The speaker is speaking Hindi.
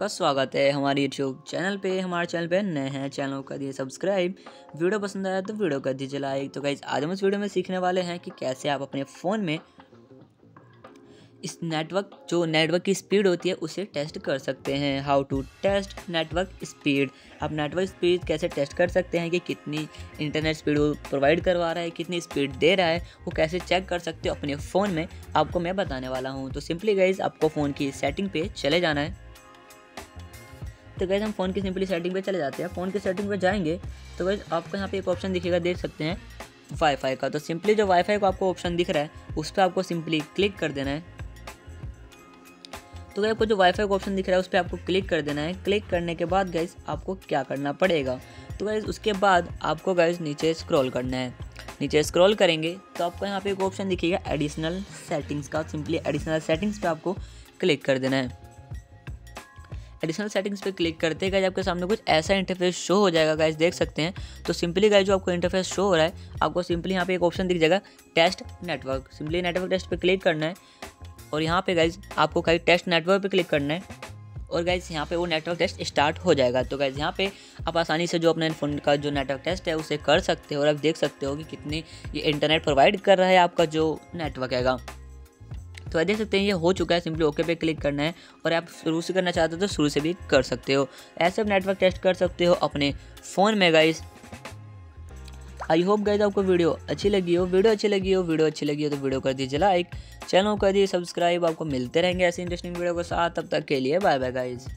का स्वागत है हमारे यूट्यूब चैनल पे। हमारे चैनल पे नए हैं, चैनल कर दिए सब्सक्राइब। वीडियो पसंद आया तो वीडियो कर दीजिए लाइक। तो गाइज़ आज हम इस वीडियो में सीखने वाले हैं कि कैसे आप अपने फ़ोन में इस नेटवर्क जो नेटवर्क की स्पीड होती है, उसे टेस्ट कर सकते हैं। How to test network speed आप नेटवर्क स्पीड कैसे टेस्ट कर सकते हैं कि कितनी इंटरनेट स्पीड वो प्रोवाइड करवा रहा है, कितनी स्पीड दे रहा है, वो कैसे चेक कर सकते हो अपने फ़ोन में? आपको मैं बताने वाला हूँ। तो सिंपली गाइज़ आपको फ़ोन की सेटिंग पे चले जाना है। तो गैस हम फ़ोन की सिंपली सेटिंग पे चले जाते हैं। फ़ोन की सेटिंग पे जाएँगे तो गैस आपको यहाँ पे एक ऑप्शन दिखेगा, देख सकते हैं वाईफाई का। तो सिंपली जो वाईफाई का आपको ऑप्शन दिख रहा है, उस पर आपको सिंपली क्लिक कर देना है। तो गैस आपको जो वाईफाई का ऑप्शन दिख रहा है, उस पर आपको क्लिक कर देना है। क्लिक करने के बाद गैस आपको क्या करना पड़ेगा? तो गैस उसके बाद आपको गैस नीचे स्क्रॉल करना है। नीचे स्क्रॉल करेंगे तो आपको यहाँ पे एक ऑप्शन दिखेगा एडिशनल सेटिंग्स का। सिंपली एडिशनल सेटिंग्स पे आपको क्लिक कर देना है। एडिशनल सेटिंग्स पे क्लिक करते गाइज़ आपके सामने कुछ ऐसा इंटरफेस शो हो जाएगा गाइज़ देख सकते हैं। तो सिंपली गाइज़ जो आपको इंटरफेस शो हो रहा है, आपको सिंपली यहाँ पे एक ऑप्शन दिख जाएगा test network simply network test पे क्लिक करना है और यहाँ पे गाइज़ आपको खाली टेस्ट नेटवर्क पे क्लिक करना है और गाइज़ यहाँ पे वो नेटवर्क टेस्ट स्टार्ट हो जाएगा। तो गाइज़ यहाँ पे आप आसानी से जो अपने फ़ोन का जो नेटवर्क टेस्ट है, उसे कर सकते हो और आप देख सकते हो कि कितनी ये इंटरनेट प्रोवाइड कर रहा है आपका जो नेटवर्क हैगा। तो देख सकते हैं, ये हो चुका है सिंपली ओके पे क्लिक करना है और आप शुरू से करना चाहते हो तो शुरू से भी कर सकते हो। ऐसे आप नेटवर्क टेस्ट कर सकते हो अपने फ़ोन में गाइस आई होप गाइज़ आपको वीडियो अच्छी लगी हो। वीडियो अच्छी लगी हो वीडियो अच्छी लगी हो तो वीडियो कर दीजिए लाइक चैनल कर दीजिए सब्सक्राइब आपको मिलते रहेंगे ऐसे इंटरेस्टिंग वीडियो के साथ। तब तक के लिए बाय बाय गाइज़